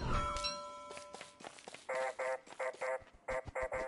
Thank you.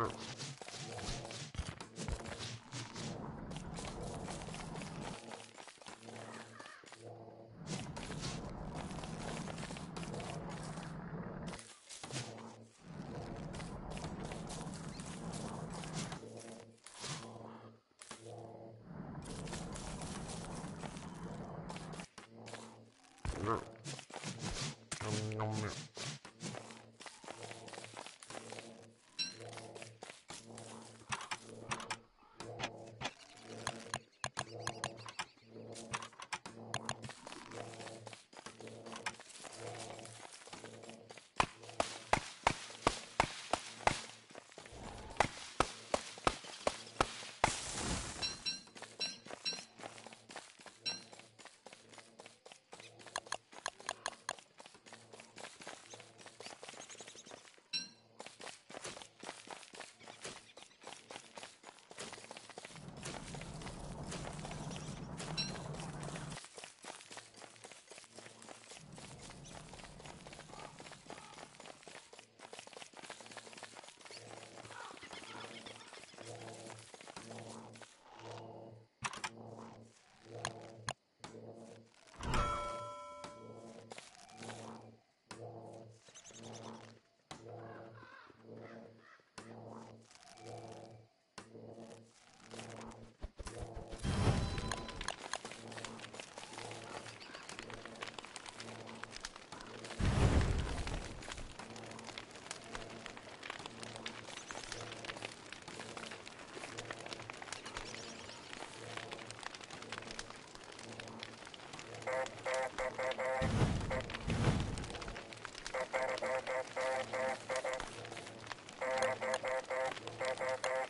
not. Thank you.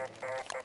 Thank you.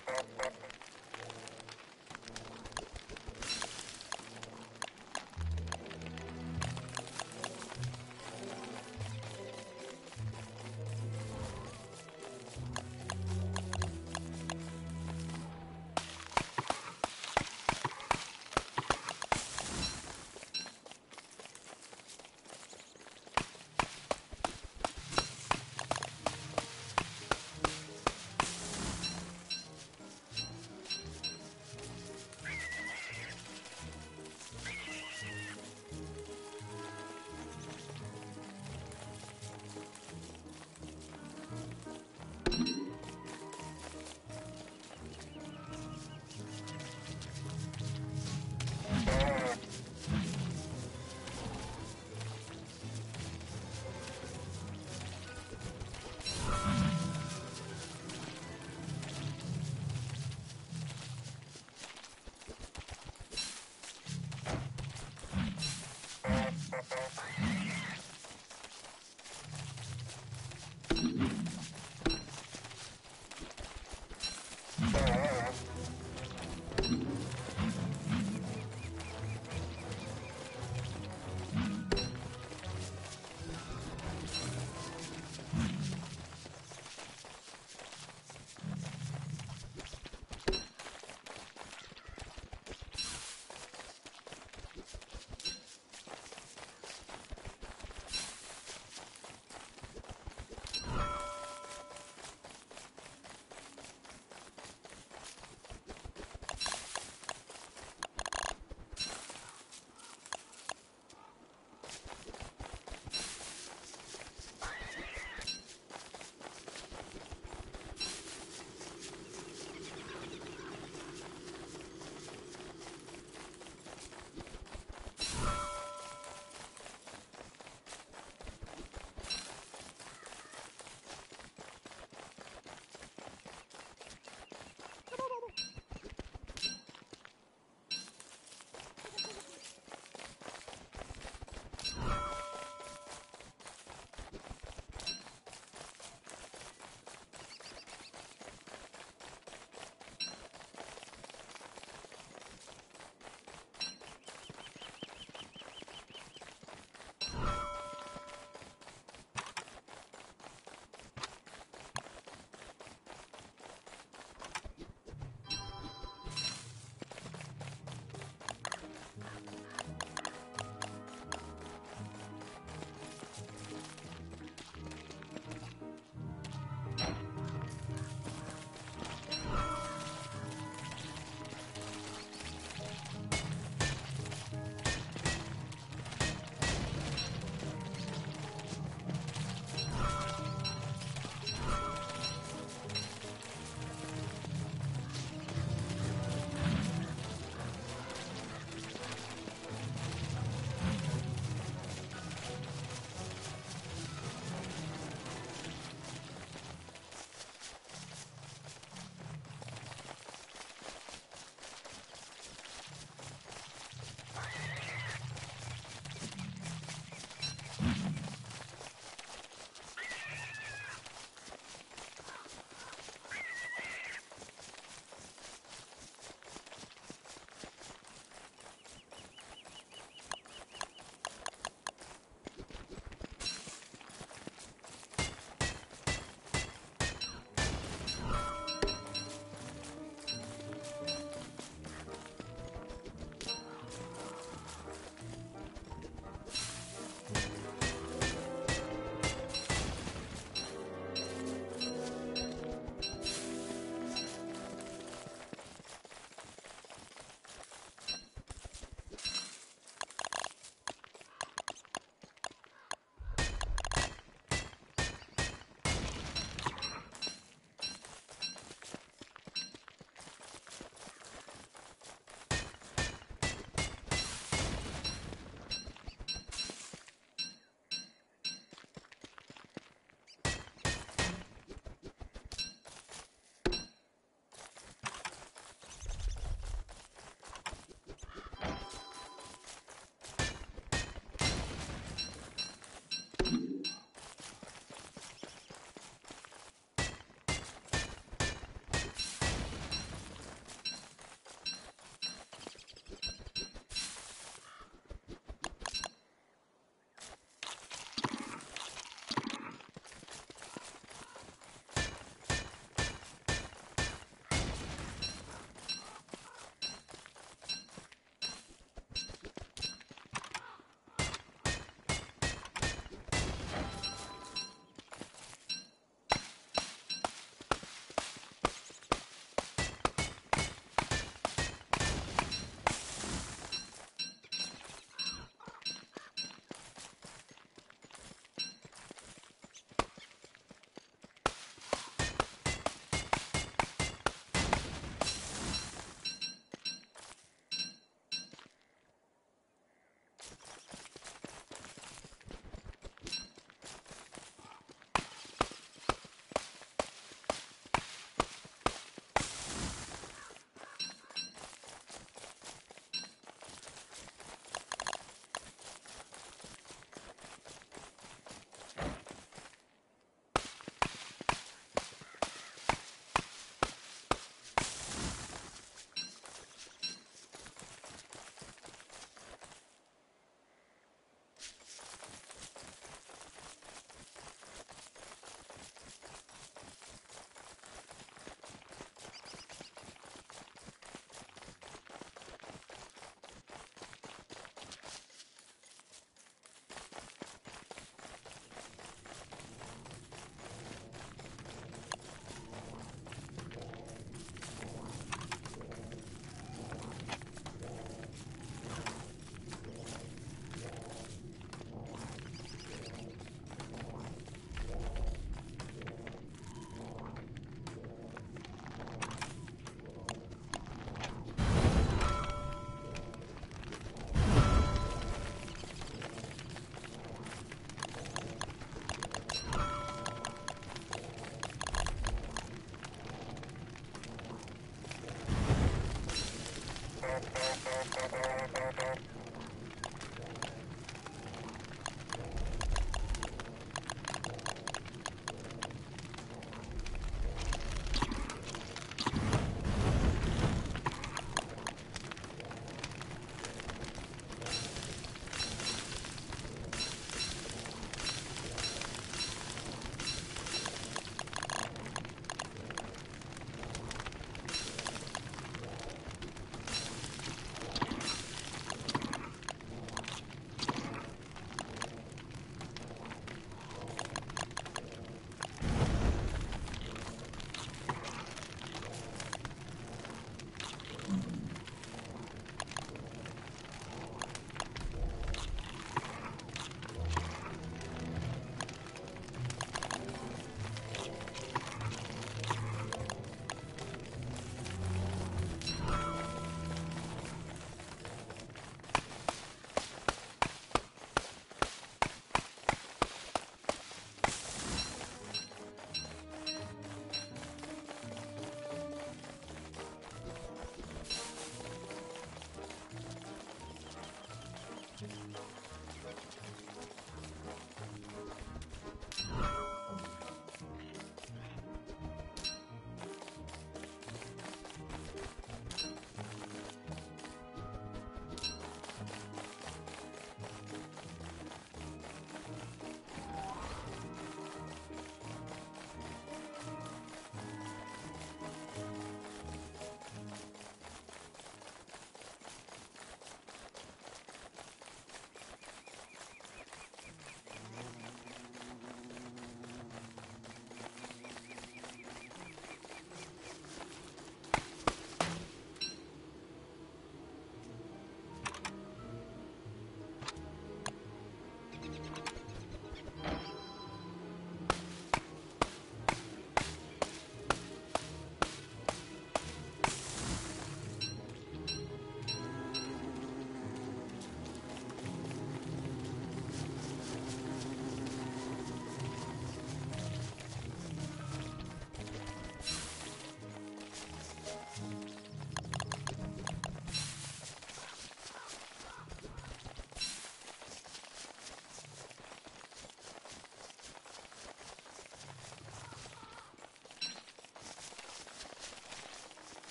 Thank you.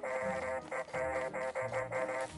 Thank you.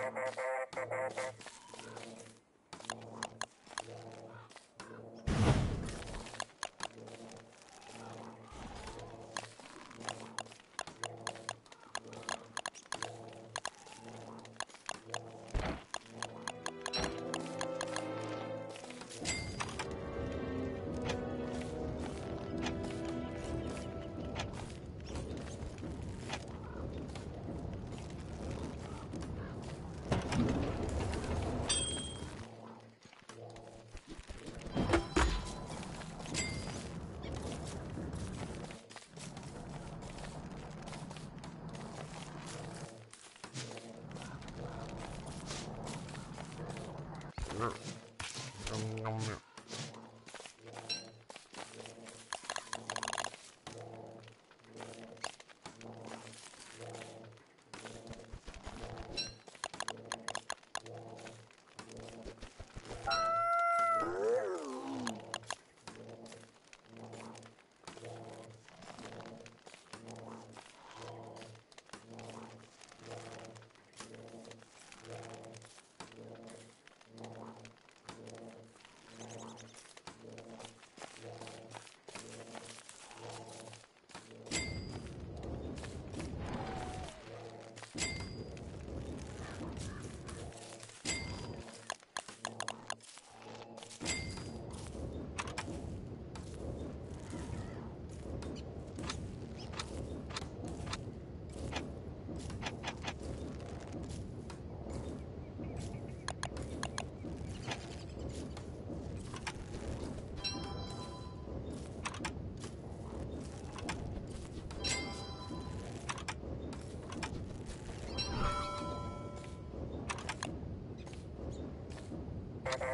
งง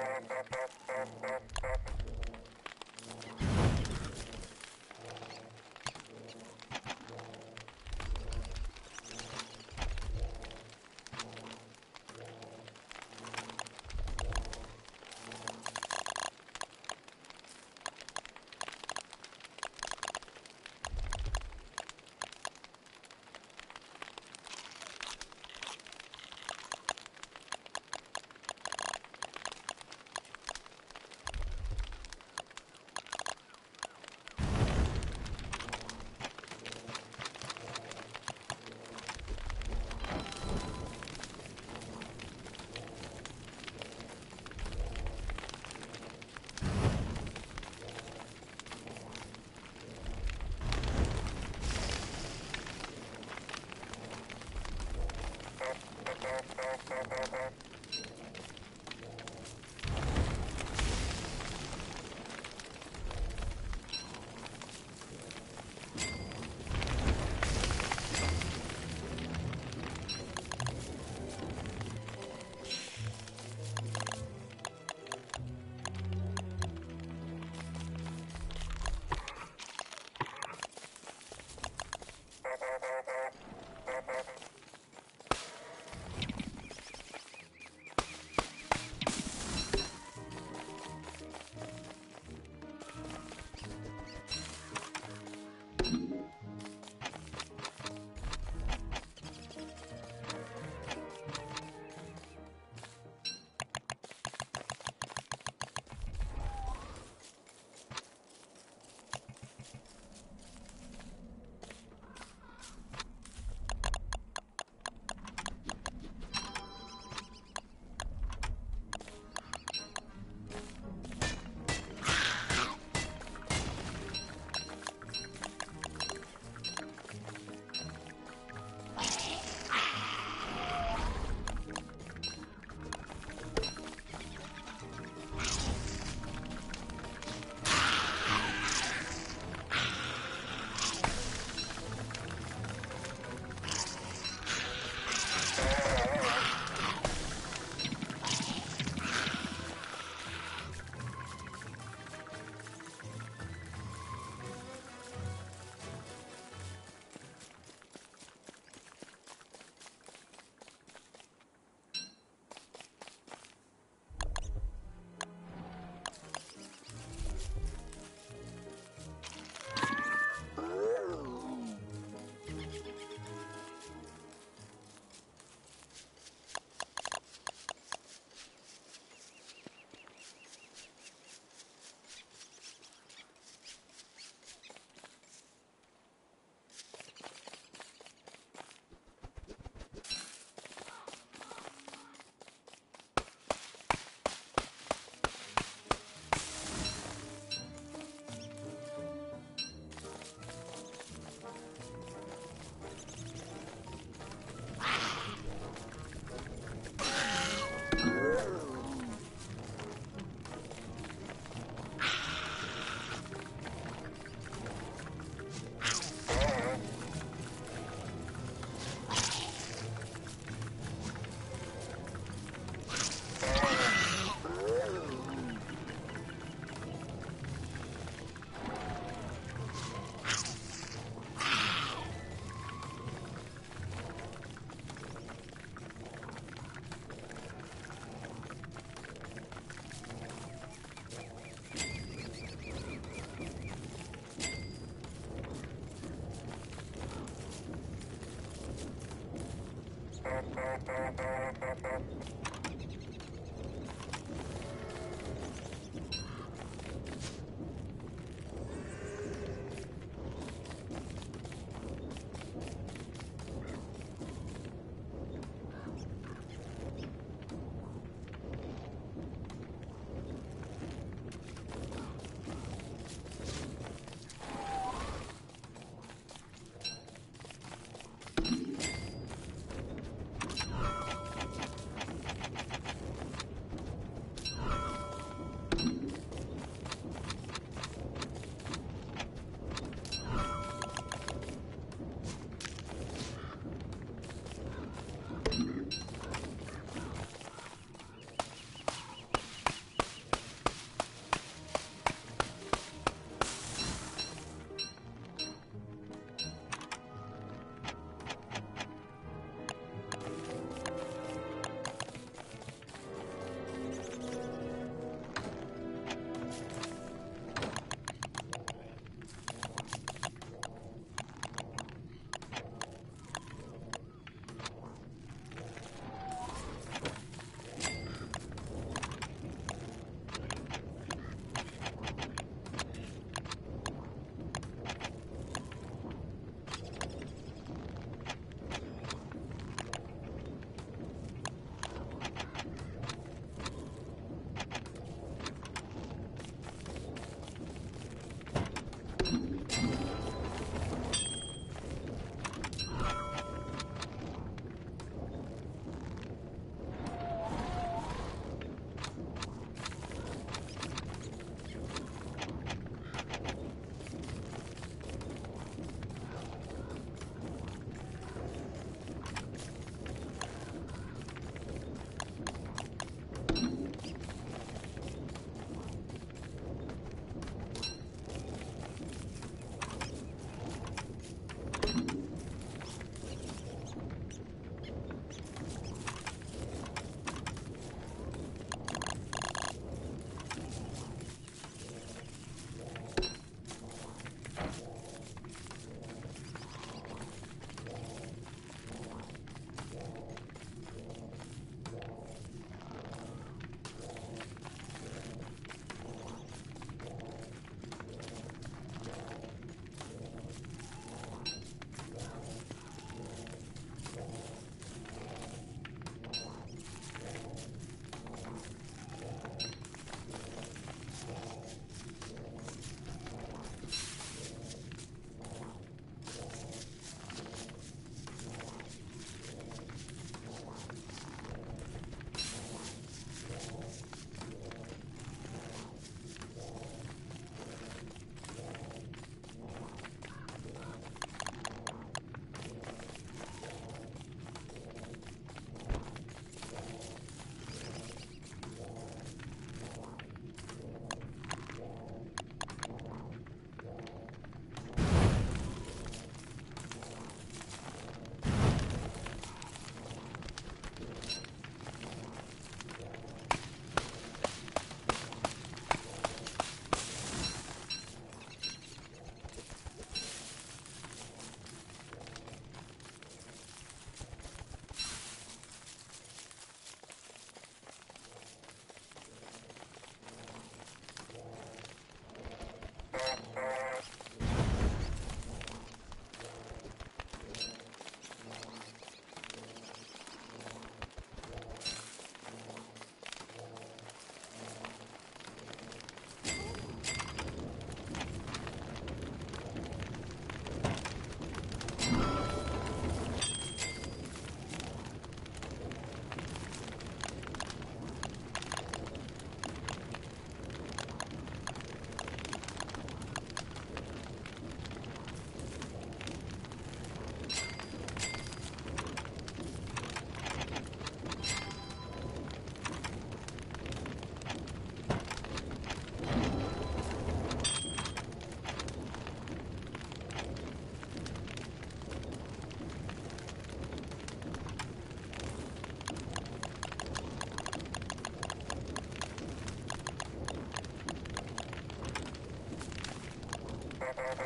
Thank you. Thank you. Thank you.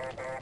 Thank you.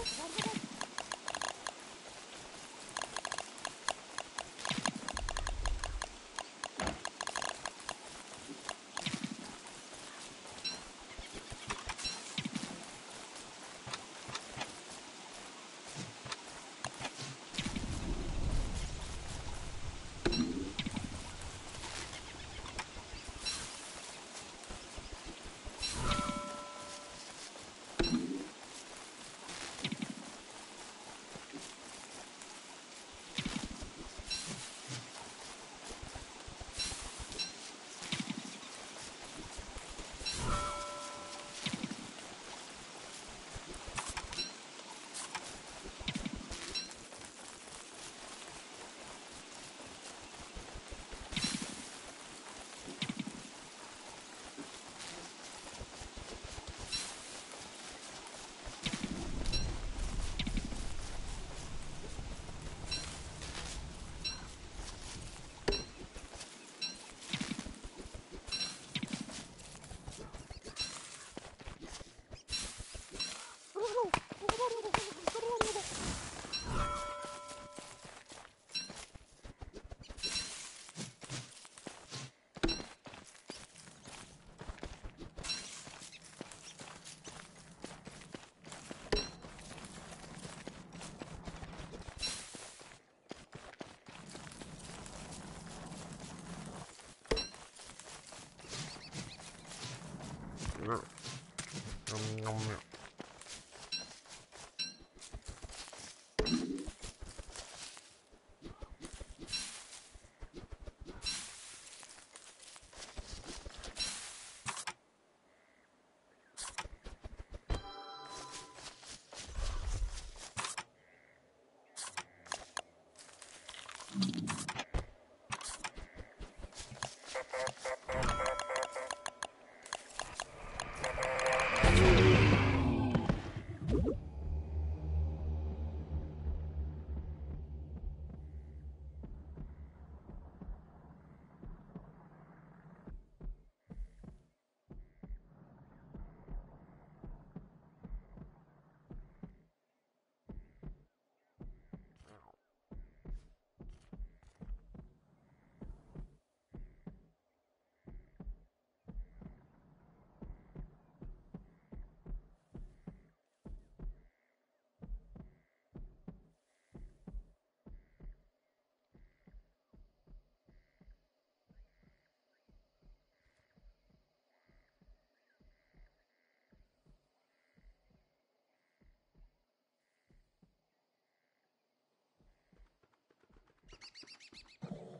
Let's go. on there. ああ。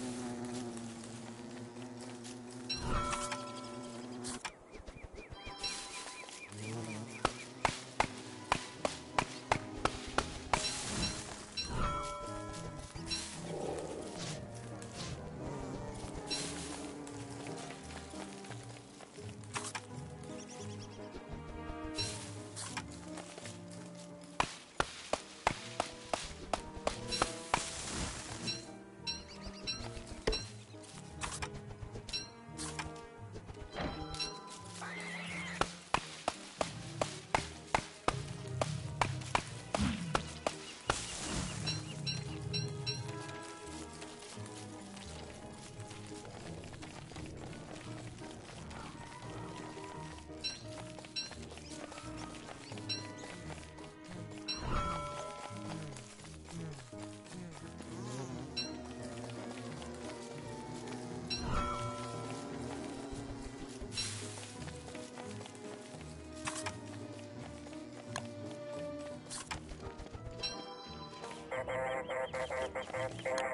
Okay.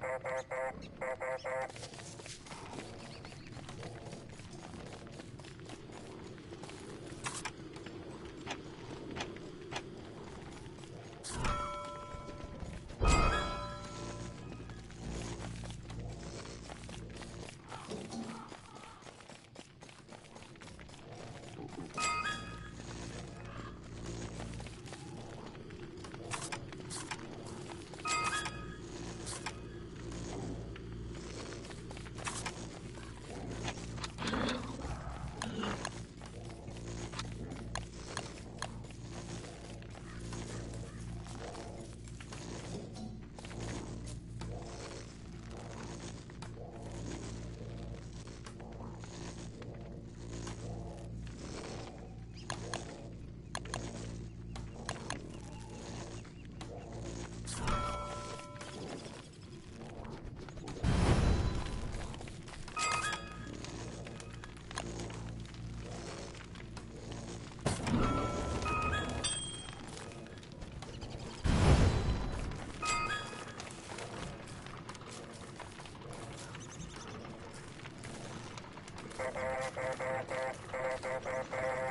Thank you. Thank you.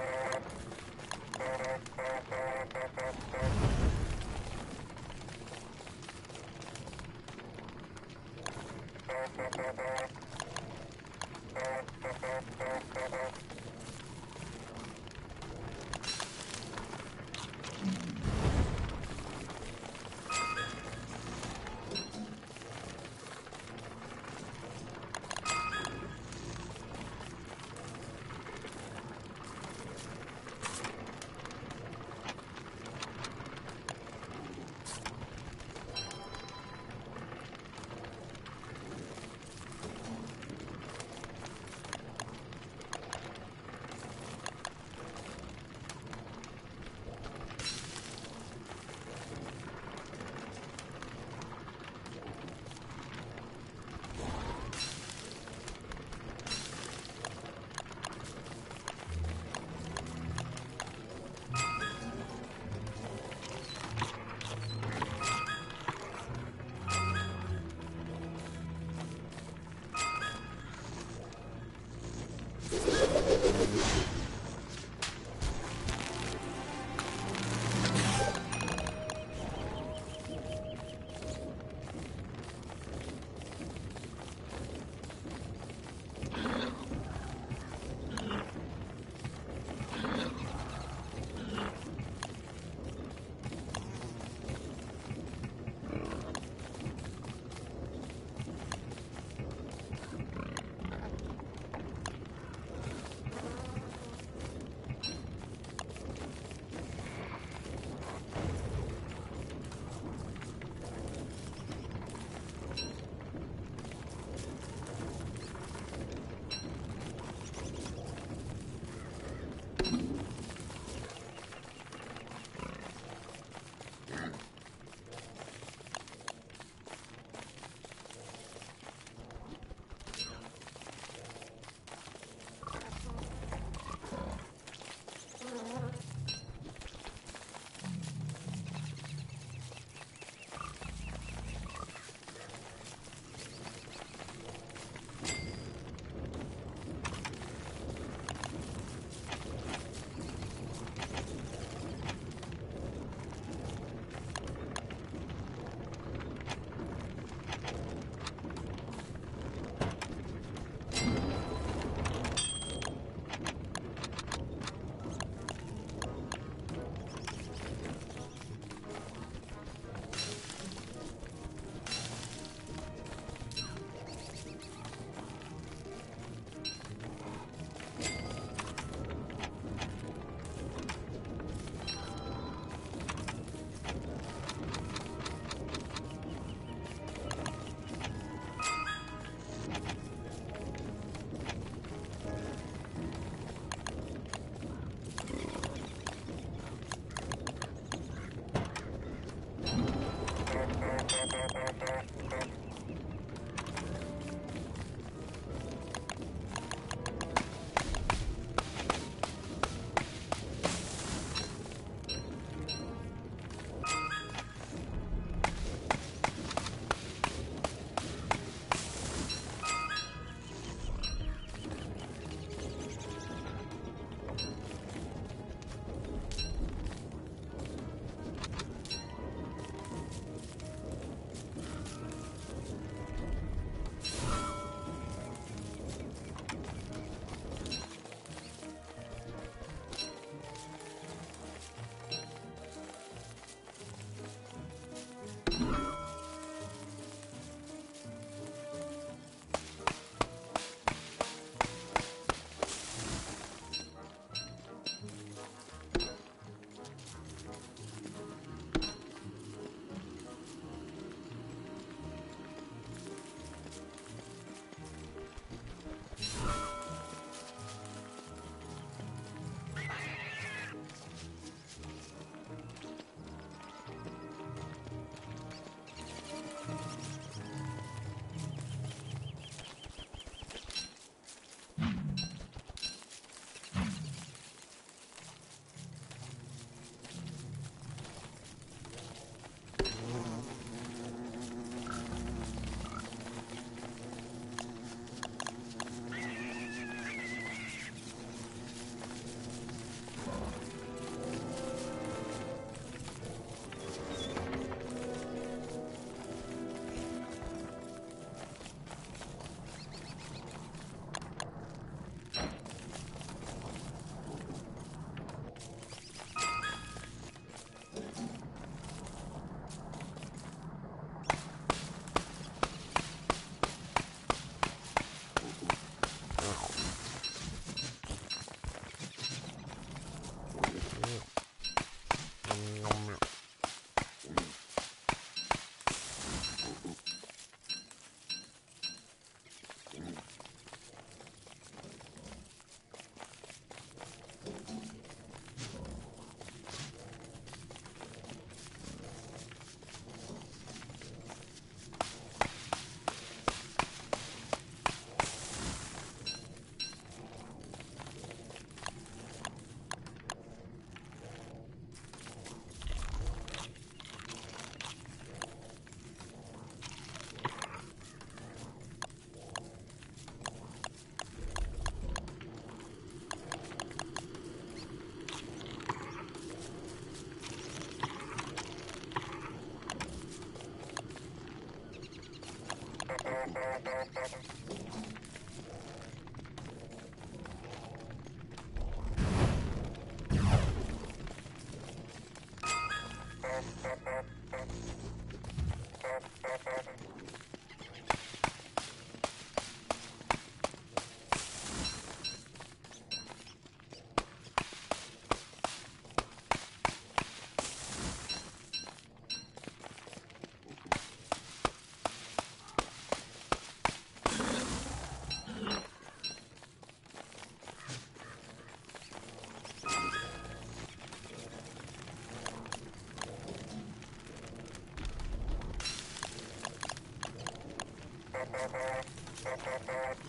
Thank you.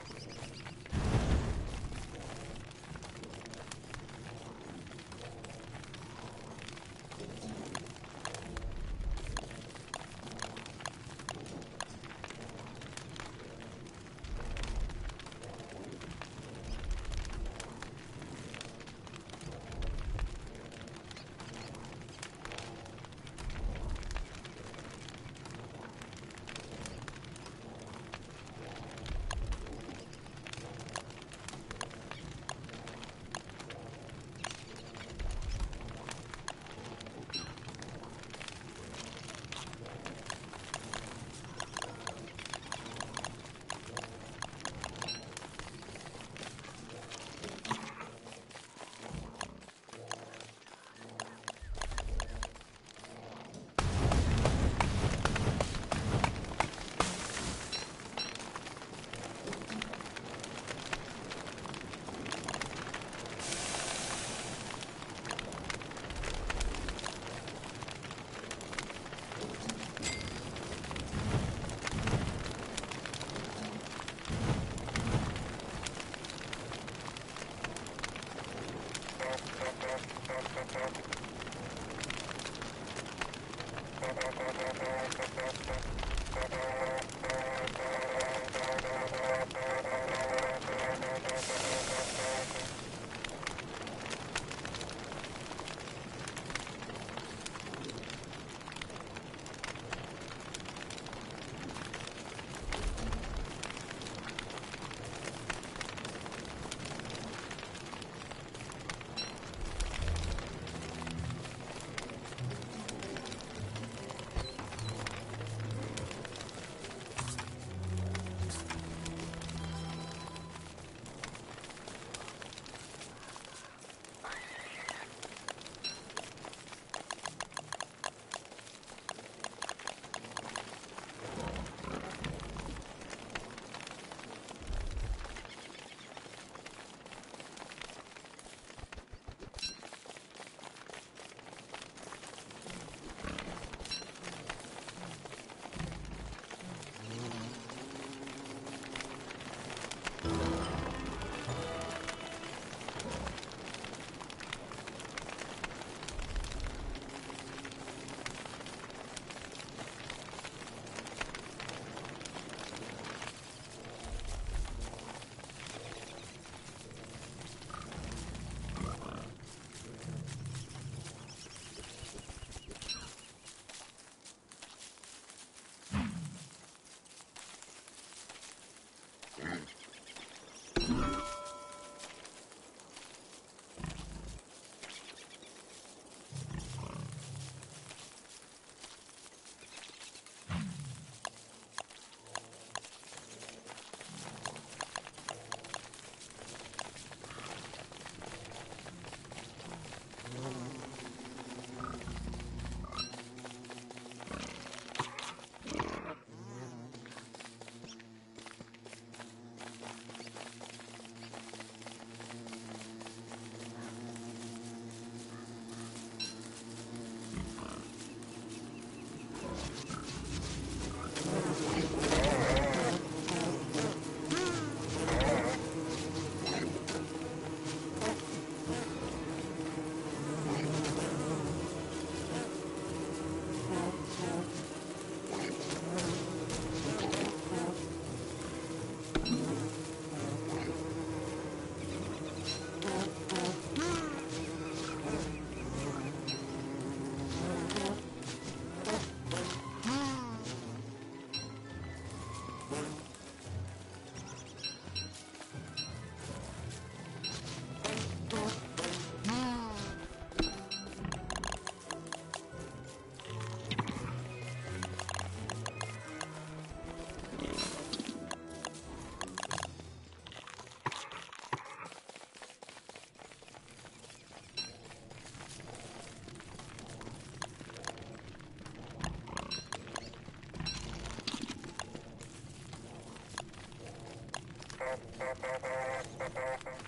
Thank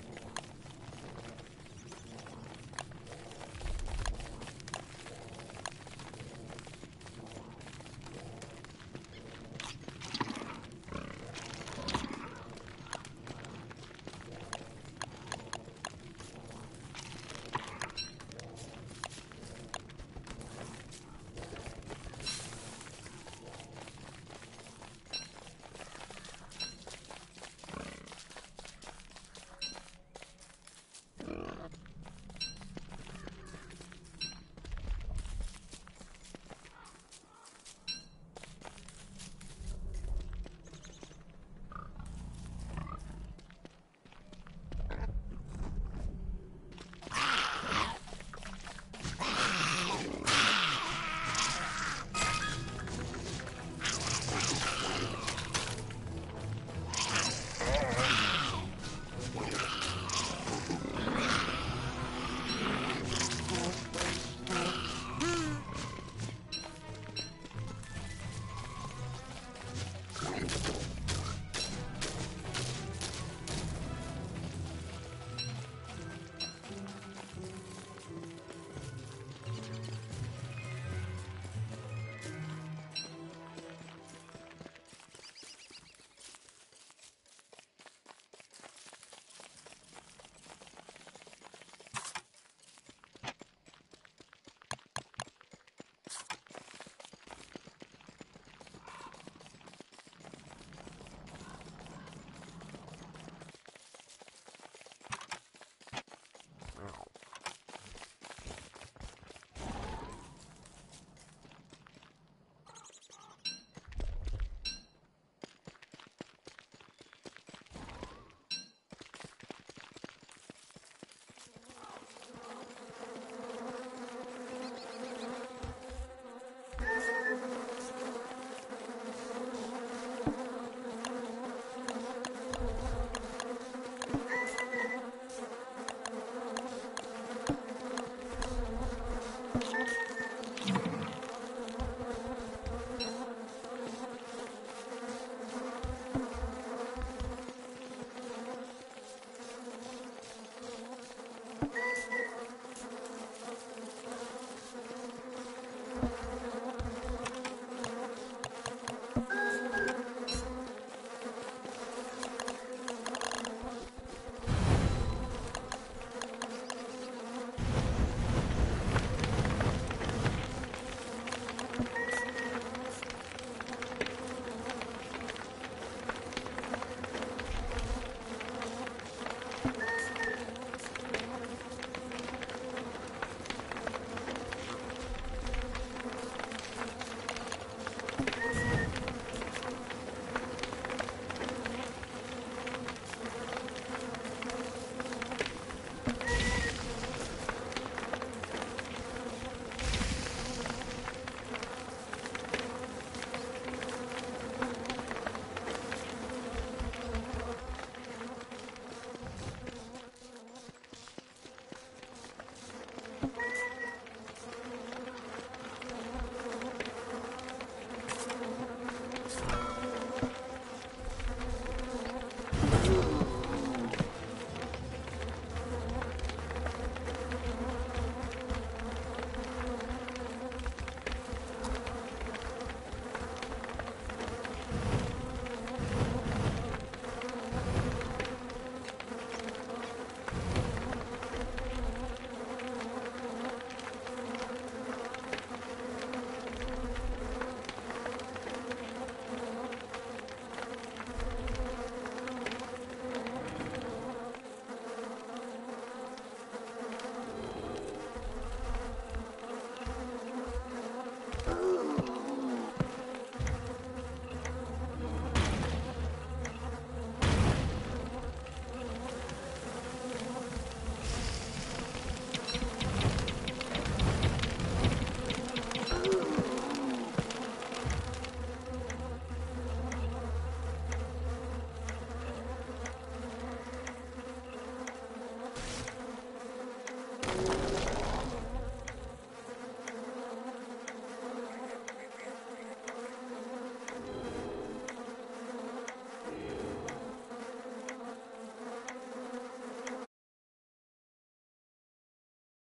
you.